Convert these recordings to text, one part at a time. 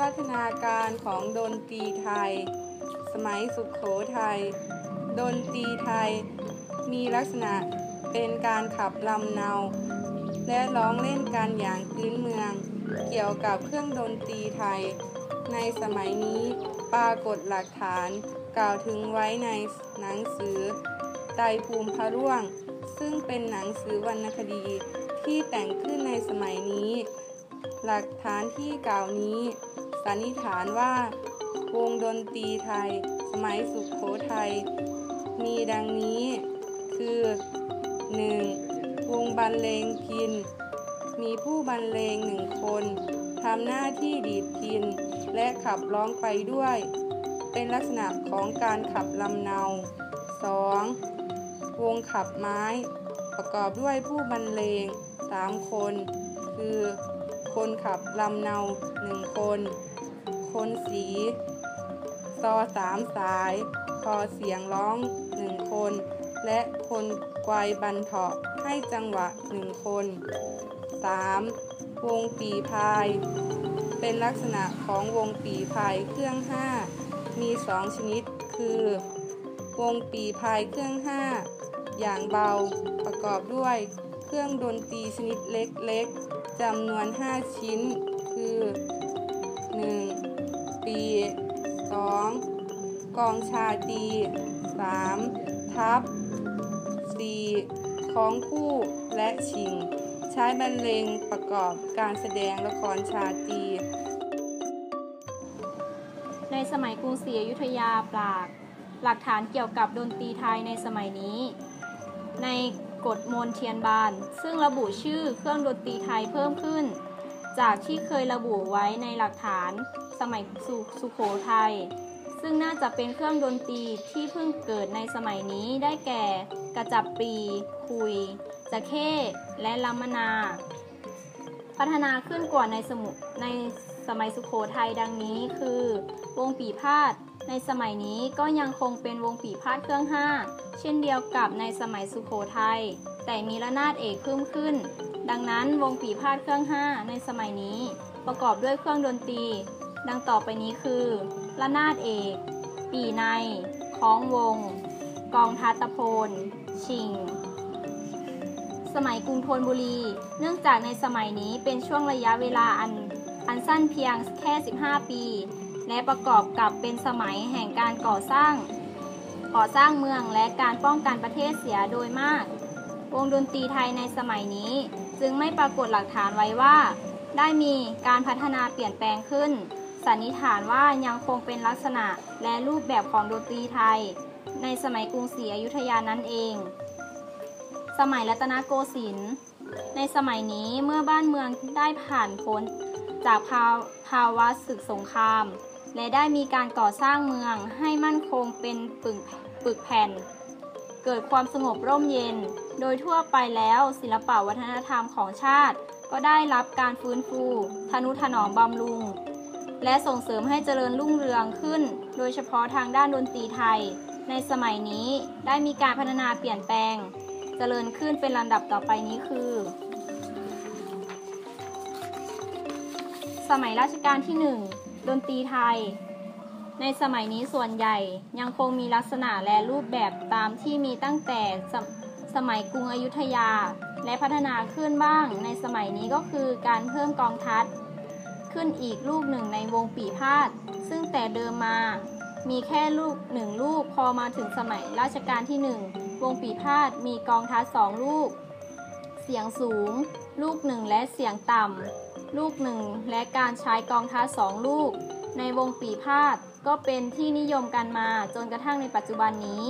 วัฒนาการของดนตรีไทย สมัยสุขโขทัยดนตรีไทยมีลักษณะเป็นการขับลำเนา และร้องเล่นกันอย่างพื้นเมือง เกี่ยวกับเครื่องดนตรีไทย ในสมัยนี้ปรากฏหลักฐานกล่าวถึงไว้ในหนังสือไตรภูมิพระร่วง ซึ่งเป็นหนังสือวรรณคดีที่แต่งขึ้นในสมัยนี้ หลักฐานที่กล่าวนี้ สันนิษฐานว่าวงดนตรีไทย สมัยสุขโขทัยมีดังนี้คือ 1. วงบรรเลงพิน มีผู้บรรเลงหนึ่งคนทำหน้าที่ดีดพิน และขับร้องไปด้วย เป็นลักษณะของการขับลำเนา 2. วงขับไม้ ประกอบด้วยผู้บรรเลง 3 คน คือ คนขับลำเนา1คน คนสี ซอสามสาย คอเสียงร้อง1คน และคนไกวบันเถาะให้จังหวะ1คน 3. วงปีพาย เป็นลักษณะของวงปีพายเครื่อง 5 มี 2 ชนิดคือ วงปีพายเครื่อง 5 อย่างเบาประกอบด้วย เครื่องดนตรีชนิดเล็กๆจำนวน 5 ชิ้น คือ 1. ปี 2. กองชาตี 3. ทัพ 4. ของคู่และชิง ใช้บรรเลงประกอบการแสดงละครชาตีในสมัยกรุงศรีอยุธยาปราก หลักฐานเกี่ยวกับดนตรีไทยในสมัยนี้ ใน กฎมนเทียนบาน ซึ่งระบุชื่อเครื่องดนตรีไทยเพิ่มขึ้น จากที่เคยระบุไว้ในหลักฐานสมัยสุสโขทัยซึ่งน่าจะเป็นเครื่องดนตรีที่เพิ่งเกิดในสมัยนี้ได้แก่ กระจับปี คุยจะเข้และลัมมนา พัฒนาขึ้นกว่าในสมุในสมัยสุโขทัยดังนี้คือ วงปีพาด ในสมัยนี้ก็ยังคงเป็นวงปีพาดเครื่อง5เช่นเดียวกับในสมัยสุโขทัยแต่มีระนาดเอกเพิ่มขึ้น ดังนั้นวงปีพาดเครื่อง5ในสมัยนี้ประกอบด้วยเครื่องดนตรี ดังต่อไปนี้คือระนาดเอก ปีในคล้องวง กองทัตโพนชิง สมัยกรุงธนบุรี เนื่องจากในสมัยนี้เป็นช่วงระยะเวลาอันอันสั้นเพียงแค่ 15 ปี และประกอบกับเป็นสมัยแห่งการก่อสร้าง ก่อสร้างเมืองและการป้องกันประเทศเสียโดยมาก วงดนตรีไทยในสมัยนี้ จึงไม่ปรากฏหลักฐานไว้ว่า ได้มีการพัฒนาเปลี่ยนแปลงขึ้น สันนิษฐานว่ายังคงเป็นลักษณะและรูปแบบของดนตรีไทย ในสมัยกรุงศรีอยุธยานั่นเอง สมัยรัตนโกสินทร์ในสมัยนี้เมื่อบ้านเมืองได้ผ่านพ้นจากภาภาวะศึกสงคราม และได้มีการก่อสร้างเมืองให้มั่นคงเป็นปึกปึกแผ่น เกิดความสงบร่มเย็น โดยทั่วไปแล้วศิลปวัฒนธรรมของชาติ ก็ได้รับการฟื้นฟู ทนุถนอมบำรุง และส่งเสริมให้เจริญรุ่งเรืองขึ้น โดยเฉพาะทางด้านดนตรีไทย ในสมัยนี้ได้มีการพัฒนาเปลี่ยนแปลง เจริญขึ้นเป็นลำดับต่อไปนี้คือสมัยรัชกาลที่ 1 ดนตรีไทย ในสมัยนี้ส่วนใหญ่ยังคงมีลักษณะและรูปแบบตามที่มีตั้งแต่สมสมัยกรุงอยุธยา และพัฒนาขึ้นบ้าง ในสมัยนี้ก็คือการเพิ่มกองทัพขึ้นอีกลูกหนึ่งในวงปีพาดซึ่งแต่เดิมมามีแค่ลูกหนึ่งลูกพอมาถึงสมัยราชการที่หนึ่งวงปีพาดมีกองทัพสองลูก เสียงสูง ลูกหนึ่งและเสียงต่ำ ลูกหนึ่งและการใช้กองทัพสองลูก ในวงปีพาดก็เป็นที่นิยมกันมาจนกระทั่งในปัจจุบันนี้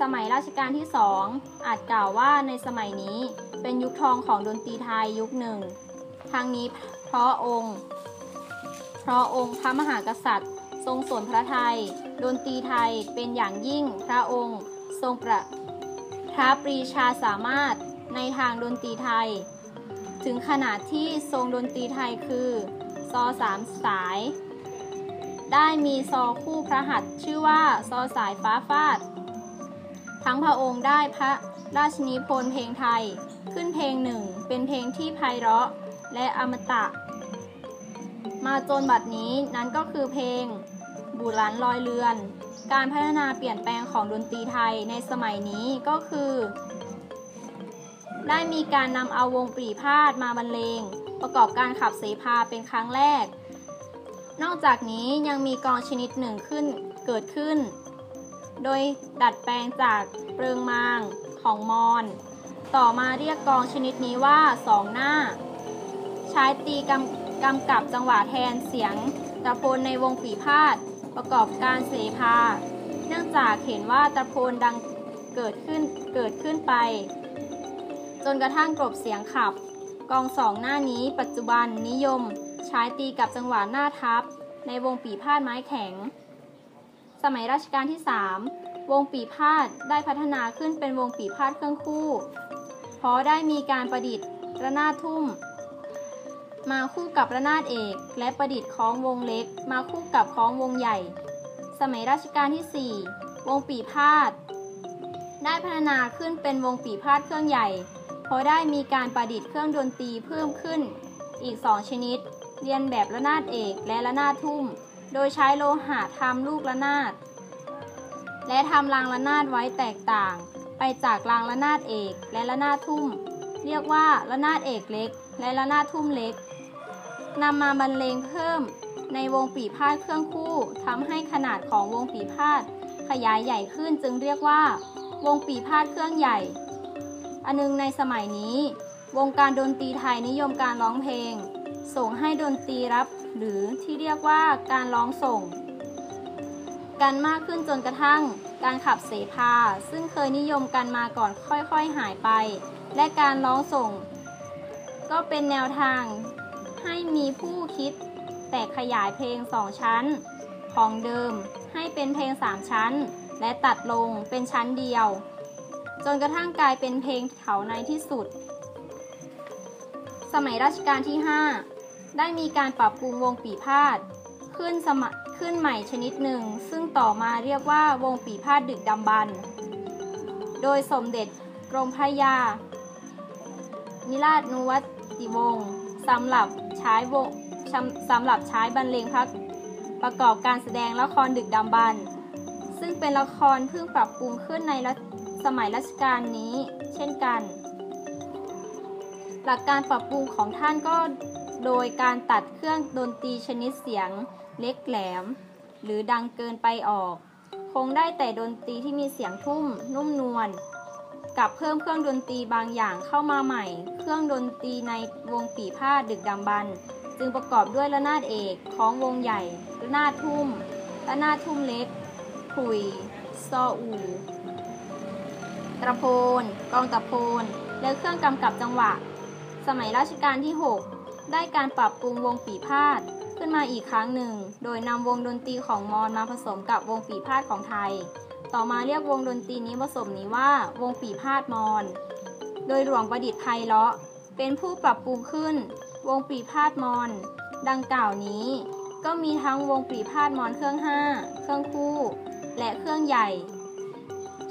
สมัยรัชกาลที่สองอาจกล่าวว่าในสมัยนี้เป็นยุคทองของดนตรีไทยยุคหนึ่งทั้งนี้เพราะองค์ เพราะองค์พระมหากษัตริย์ ทรงสนพระไทย ดนตรีไทยเป็นอย่างยิ่งพระองค์ ทรงประพระปรีชาสามารถในทางดนตรีไทย ถึงขนาดที่ทรงดนตรีไทยคือซอสามสาย ได้มีซอคู่พระหัตถ์ชื่อว่าซอสายฟ้าฟาด ทั้งพระองค์ได้พระราชนิพนธ์เพลงไทยขึ้นเพลงหนึ่ง เป็นเพลงที่ไพเราะและอมตะ มาจนบัดนี้นั้นก็คือเพลงบุรันลอยเรือน การพัฒนาเปลี่ยนแปลงของดนตรีไทยในสมัยนี้ก็คือ ได้มีการนำเอาวงปรีพาดมาบรรเลง ประกอบการขับเสพาเป็นครั้งแรก นอกจากนี้ยังมีกองชนิดหนึ่งขึ้นเกิดขึ้น โดยดัดแปลงจากเปลืองมางของมอน ต่อมาเรียกกองชนิดนี้ว่าสองหน้า ใช้ตีกำกำกับจังหวะแทนเสียงตะโพนในวงปีพาดประกอบการเสพาเนื่องจากเห็นว่าตะโพนดังเกิดขึ้นเกิดขึ้นไป จนกระทั่งกลบเสียงขับ กองสองหน้านี้ปัจจุบันนิยมใช้ตีกับจังหวะหน้าทับ ในวงปีพาดไม้แข็ง สมัยรัชกาลที่ 3 วงปีพาดได้พัฒนาขึ้นเป็นวงปีพาดเครื่องคู่เพราะได้มีการประดิษฐ์ระนาดทุ่ม มาคู่กับระนาดเอก และประดิษฐ์คล้องวงเล็ก มาคู่กับคล้องวงใหญ่ สมัยรัชกาลที่ 4 วงปีพาดได้พัฒนาขึ้นเป็นวงปีพาดเครื่องใหญ่ พราะได้มีการประดิษฐ์เครื่องดนตรีเพิ่มขึ้นอีก 2 ชนิด เรียนแบบระนาดเอกและระนาดทุ่ม โดยใช้โลหะทำลูกระนาด และทำรางระนาดไว้แตกต่าง ไปจากรางระนาดเอกและระนาดทุ่ม เรียกว่าระนาดเอกเล็ก และระนาดทุ่มเล็กนำมาบรรเลงเพิ่มในวงปีพาดเครื่องคู่ทำให้ขนาดของวงปีพาดขยายใหญ่ขึ้นจึงเรียกว่า วงปีพาดเครื่องใหญ่ อันนึงในสมัยนี้ วงการดนตรีไทยนิยมการร้องเพลง ส่งให้ดนตรีรับ หรือที่เรียกว่าการร้องส่ง กันมากขึ้นจนกระทั่ง การขับเสพาซึ่งเคยนิยมกันมาก่อนค่อยๆหายไป และการร้องส่ง ก็เป็นแนวทางให้มีผู้คิด แตกขยายเพลงสองชั้น ของเดิมให้เป็นเพลงสามชั้น และตัดลงเป็นชั้นเดียว จนกระทั่งกลายเป็นเพลงเถาในที่สุด สมัยรัชกาลที่ 5 ได้มีการปรับปรุงวงปีพาดขึ้นสมขึ้นใหม่ชนิดหนึ่ง ซึ่งต่อมาเรียกว่าวงปีพาดดึกดำบรรพ์โดยสมเด็จกรมพระยา นิราชนุวัติวงศ์สำหรับใช้วงสำหรับใช้บรรเลงพักประกอบการแสดงละครดึกดำบรรพ์ซึ่งเป็นละครเพิ่งปรับปรุงขึ้นในรัช สมัยรัชกาลนี้เช่นกัน หลักการปรับปรุงของท่านก็โดยการตัดเครื่องดนตรีชนิดเสียงเล็กแหลม หรือดังเกินไปออก คงได้แต่ดนตรีที่มีเสียงทุ่ม นุ่มนวลกับเพิ่มเครื่องดนตรีบางอย่างเข้ามาใหม่ เครื่องดนตรีในวงปีพาดดึกดำบรรจึงประกอบด้วยระนาดเอกของวงใหญ่ ระนาดทุ่ม ระนาดทุ่มเล็กขุย ซออู ตะโพน กองตะโพน และเครื่องกำกับจังหวะ สมัยรัชกาลที่ 6 ได้การปรับปรุงวงปีพาดขึ้นมาอีกครั้งหนึ่ง โดยนำวงดนตรีของมอญมาผสมกับวงปีพาดของไทย ต่อมาเรียกวงดนตรีนี้ผสมนี้ว่าวงปีพาดมอญ โดยหลวงประดิษฐ์ไพเราะ เป็นผู้ปรับปรุงขึ้น วงปีพาดมอญ ดังกล่าวนี้ ก็มีทั้งวงปีพาดมอญเครื่อง5เครื่องคู่ และเครื่องใหญ่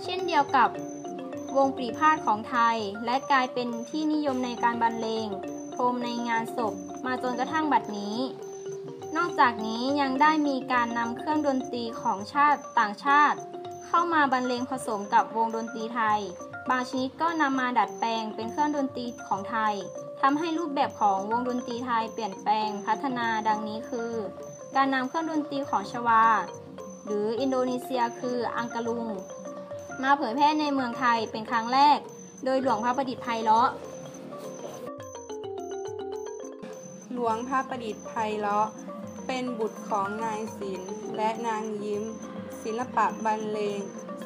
เช่นเดียวกับ วงปรีพาดของไทย และกลายเป็นที่นิยมในการบรรเลงโทมในงานศพมาจนกระทั่งบัดนี้ นอกจากนี้ยังได้มีการนำเครื่องดนตรีของชาติต่างชาติ เข้ามาบรรเลงผสมกับวงดนตรีไทย บางชนิดก็นำมาดัดแปลงเป็นเครื่องดนตรีของไทยทำให้รูปแบบของวงดนตรีไทยเปลี่ยนแปลงพัฒนาดังนี้คือ การนำเครื่องดนตรีของชวา หรืออินโดนีเซียคืออังกะลุง มาเผยแพร่ในเมืองไทยเป็นครั้งแรก โดยหลวงพระประดิษฐ์ไพเราะ หลวงพระประดิษฐ์ไพเราะ เป็นบุตรของนายศิลและนางยิ้ม ศิลปะบรรเลง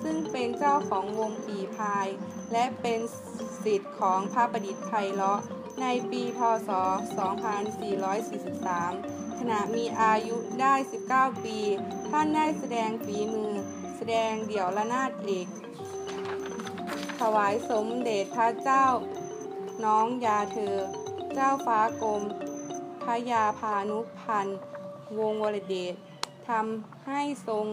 ซึ่งเป็นเจ้าของวงปีพาย และเป็นสิทธิ์ของพระประดิษฐ์ไพเราะ ในปีพศ 2443ขณะมีอายุได้ 19 ปี ท่านได้แสดงฝีมือ สดงเดี่ยวละนาดเอกถวายสมเด็จพระเจ้า น้องยาเธอ เจ้าฟ้ากรมพระยาพานุพันธ์วงวรเดชทำให้ทรง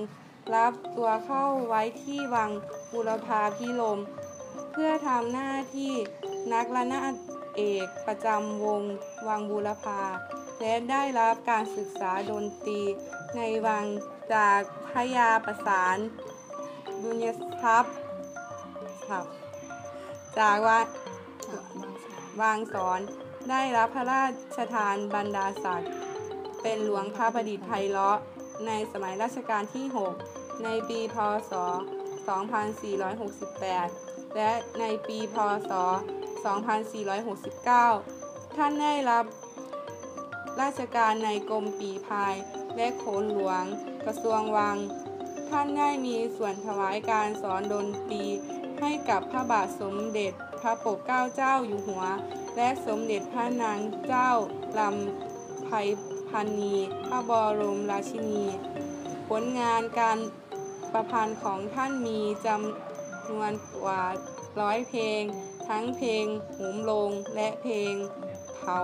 รับตัวเข้าไว้ที่วังบุรพาพิลม เพื่อทำหน้าที่นักระนาดเอกประจำวงวังบูรพา และได้รับการศึกษาดนตรีในวัง จากพระยาประสานดุลยทรัพย์ครับจากวัดวางสอนได้รับพระราชทานบรรดาศักดิ์เป็นหลวงพระประดิษฐ์ไพเราะในสมัยรัชกาลที่ 6 ในปีพศ 2468 และในปีพศ 2469 ท่านได้รับราชการในกรมปีพาย และโขนหลวง กระทรวงวัง ท่านได้มีส่วนถวายการสอนดนตรีให้กับพระบาทสมเด็จพระปกเกล้าเจ้าอยู่หัว และสมเด็จพระนางเจ้าลำไพพันนีพระบรมราชินี ผลงานการประพันธ์ของท่านมีจำนวนกว่าร้อยเพลง ทั้งเพลงโหมโรงและเพลงเผา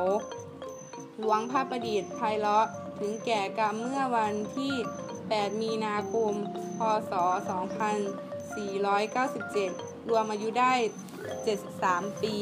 ลวงพระประดิษฐ์ไพเราะถึงแก่กรรมเมื่อวันที่ 8 มีนาคม พศ 2497 รวมอายุได้ 73 ปี